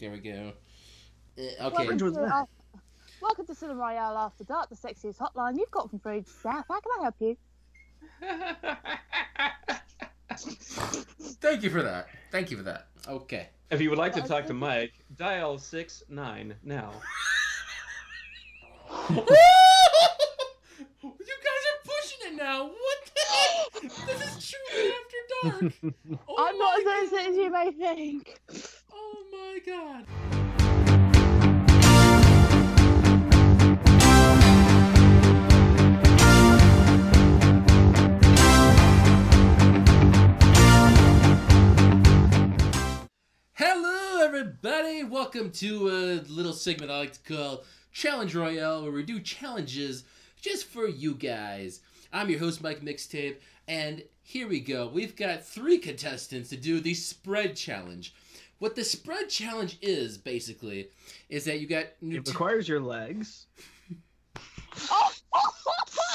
There we go. Uh, okay. Welcome to, that? uh, welcome to Cinema Royale After Dark, the sexiest hotline you've got from Food Staff. How can I help you? Thank you for that. Thank you for that. Okay. If you would like to talk to Mike, dial six nine now. you guys are pushing it now. What the heck? This is truly Oh I'm not oh as innocent as you may think. Oh my god. Hello, everybody. Welcome to a little segment I like to call Challenge Royale, where we do challenges just for you guys. I'm your host, Mike Mixtape, and here we go. We've got three contestants to do the spread challenge. What the spread challenge is, basically, is that you got It requires your legs. Oh,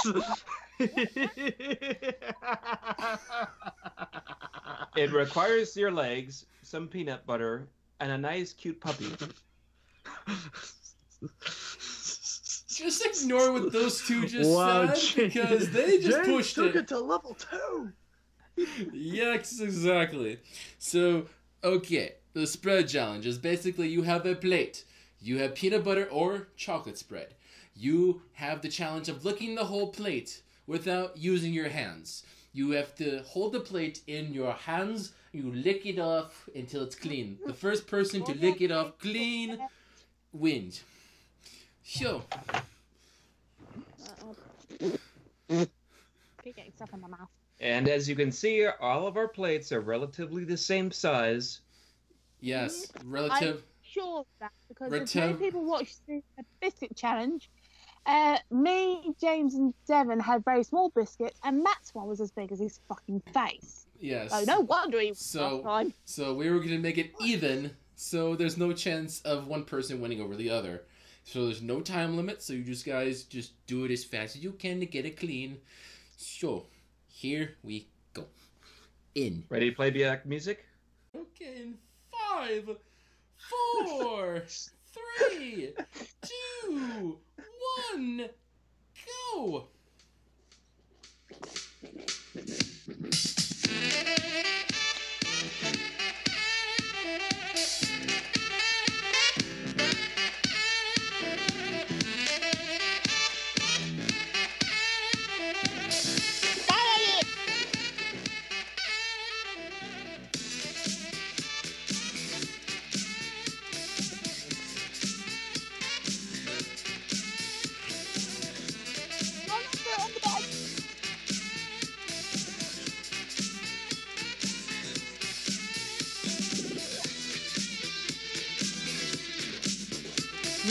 It requires your legs, some peanut butter, and a nice cute puppy. just ignore what those two just Wow, said James- because they just James pushed took it. it to level two. Yes, exactly. So, okay, the spread challenge is basically you have a plate. You have peanut butter or chocolate spread. You have the challenge of licking the whole plate without using your hands. You have to hold the plate in your hands. You lick it off until it's clean. The first person to lick it off clean wins. So, Keep getting stuff in my mouth. And as you can see, all of our plates are relatively the same size. yes, relative. Sure of that because Red as many people watched the biscuit challenge. Uh, me, James, and Devon had very small biscuits, and Mat's one was as big as his fucking face. Yes. So no wonder he So- time. So we were gonna make it even, so there's no chance of one person winning over the other. So there's no time limit, so you just guys just do it as fast as you can to get it clean. So here we go. In. Ready to play back music? Okay, in five, four, three, two, one, go!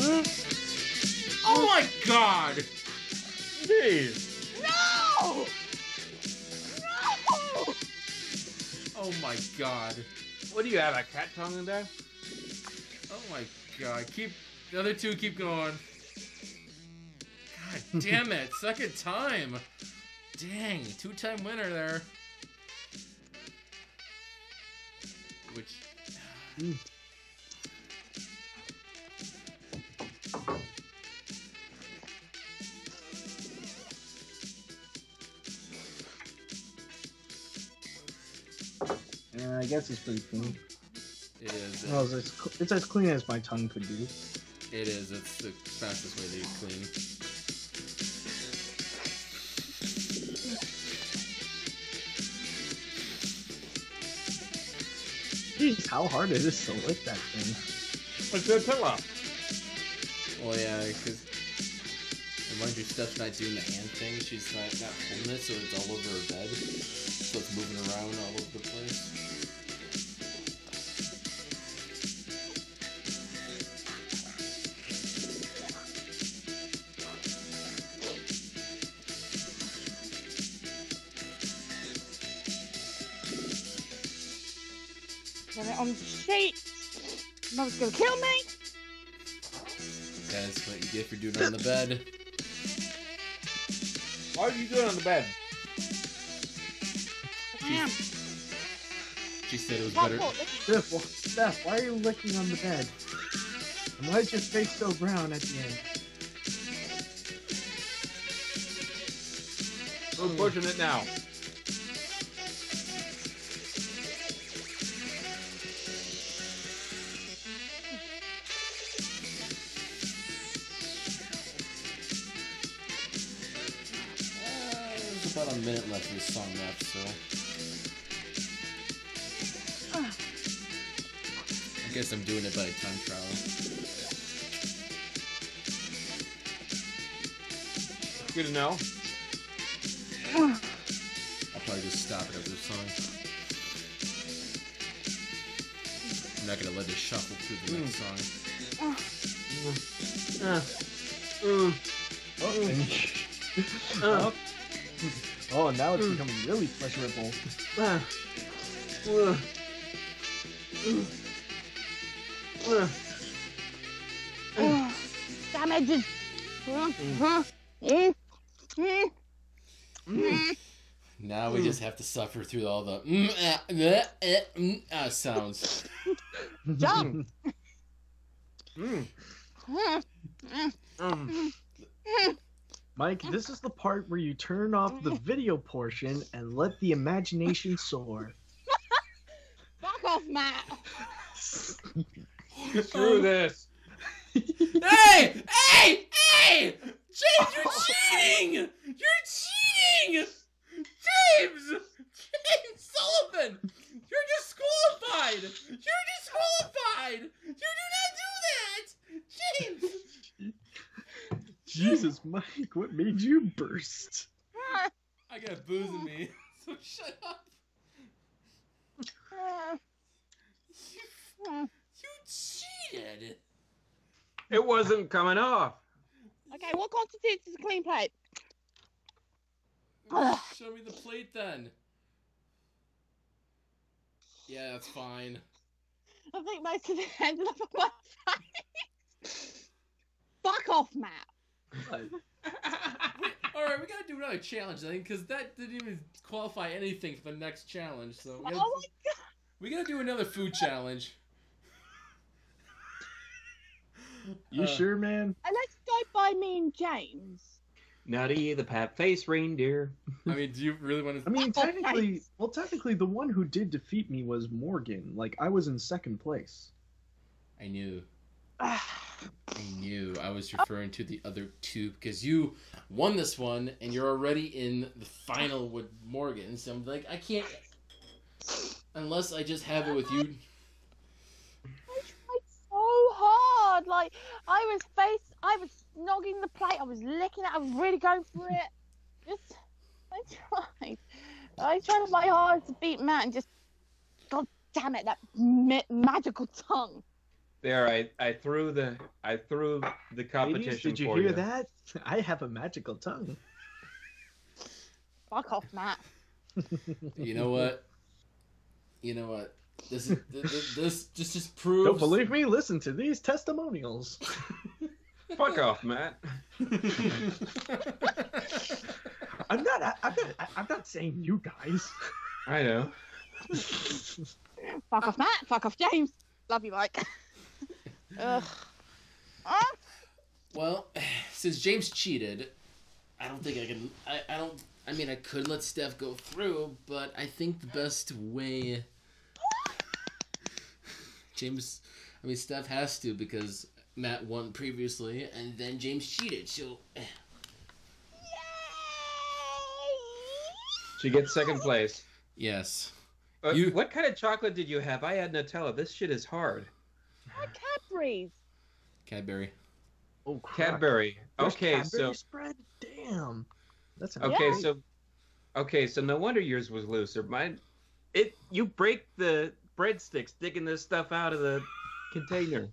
Oh my god! Jeez. No! No! Oh my god. What do you have, a cat tongue in there? Oh my god. Keep the other two keep going. God damn it. Second time. Dang, two time winner there. Which mm. Yeah, I guess it's pretty clean. it is. Well, it's, uh, as cl- it's as clean as my tongue could be. It is. It's the fastest way to get clean. Jeez, how hard it is to lick that thing. It's a pillow. Well, yeah, because mind you, Steph's not doing the hand thing. She's not not holding it, so it's all over her bed. So it's moving around all over the place. Get it on the sheet. Mother's gonna kill me. That's what you get for doing it on the bed. Why are you doing on the bed? Damn. She said it was better. what- Steph, why are you licking on the bed? And why is your face so brown at the end? Who's pushing it now? There's about a minute left of the song left, so. I guess I'm doing it by time trial. Good to know. I'll probably just stop it after this song. I'm not gonna let it shuffle through the next mm. song. Uh, mm, Oh, mm. uh, oh, now it's becoming really pleasurable. Eh? Now we just have to suffer through all the mm, bleh, eh, mm, ah sounds. Jump. mm. Mike, this is the part where you turn off the video portion and let the imagination soar. Fuck off, Mat. Screw this. hey! Hey! Hey! James, you're cheating! You're cheating! James! James Sullivan! You're disqualified! You're disqualified! You do not do that! James! Jesus, Mike, what made you burst? I got booze in me, so shut up. You, you cheated! It wasn't coming off. Okay, what constitutes as a clean plate? Show me the plate then. Yeah, that's fine. I think most of it ended up on my face. Fuck off, Mat. All right, we gotta do another challenge, I think, because that didn't even qualify anything for the next challenge. So we Oh gotta, my god. we gotta do another food challenge. You Uh, sure, man? And let's go by me and James. Nutty the pat face reindeer. I mean, do you really want to? I mean, technically, well, technically, the one who did defeat me was Morgan. Like, I was in second place. I knew, Ah, I knew. I was referring to the other two because you won this one, and you're already in the final with Morgan. So I'm like, I can't unless I just have it with you. I tried so hard. Like I was face, I was snogging the plate. I was licking it. I was really going for it. Just, I tried. I tried my hardest to beat Mat, and just, god damn it, that ma- magical tongue. There, I, I threw the I threw the competition. Ladies, competition did you for hear you. that? I have a magical tongue. Fuck off, Mat. You know what? You know what? This is this this just just proves. Don't believe me? Listen to these testimonials. Fuck off, Mat. I'm not. I, I'm not. I'm not saying you guys. I know. Fuck off, Mat. Fuck off, James. Love you, Mike. Ugh. Ah, Well, since James cheated, I don't think I can. I, I don't. I mean, I could let Steph go through, but I think the best way. James, I mean, Steph has to because Mat won previously, and then James cheated. So, She gets second place. yes. Uh, You- What kind of chocolate did you have? I had Nutella. This shit is hard. Yay! Cadbury's. Cadbury. Oh, crap. Cadbury. There's Okay, Cadbury so spread. Damn. That's okay, Yeah. so okay, so no wonder yours was looser. Mine, it you break the breadsticks digging this stuff out of the container.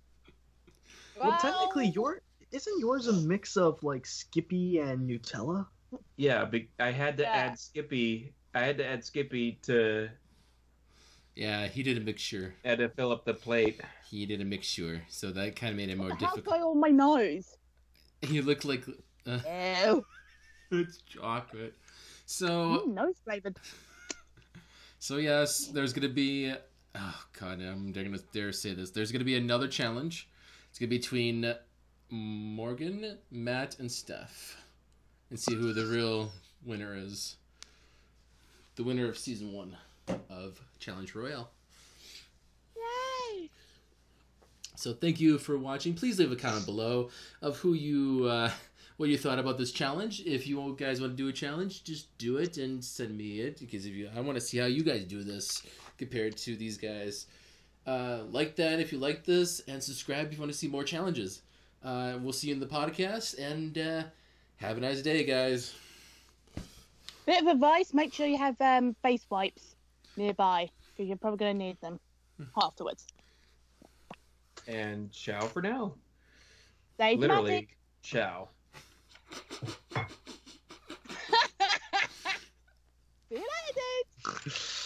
Well, technically, your isn't yours a mix of like Skippy and Nutella? Yeah, be, I had to Yeah. add Skippy. I had to add Skippy to Yeah, he did a mixture. had to fill up the plate. He did a mixture, so that kind of made it more How's difficult. going on my nose? He looked like uh, Ew. it's chocolate. So Mm, nose flavored. So yes, there's gonna be oh god, I'm dare gonna dare say this. There's gonna be another challenge. It's gonna be between Morgan, Mat, and Steph, and see who the real winner is. The winner of season one of Challenge Royale. Yay! So thank you for watching. Please leave a comment below of who you uh, what you thought about this challenge. If you guys want to do a challenge, just do it and send me it because if you I want to see how you guys do this compared to these guys. Uh, like that if you like this and subscribe if you want to see more challenges. Uh, we'll see you in the podcast and uh, have a nice day, guys. Bit of advice: make sure you have um, face wipes nearby because you're probably going to need them afterwards. And ciao for now. Stay Literally, dramatic. ciao. See you later, dudes.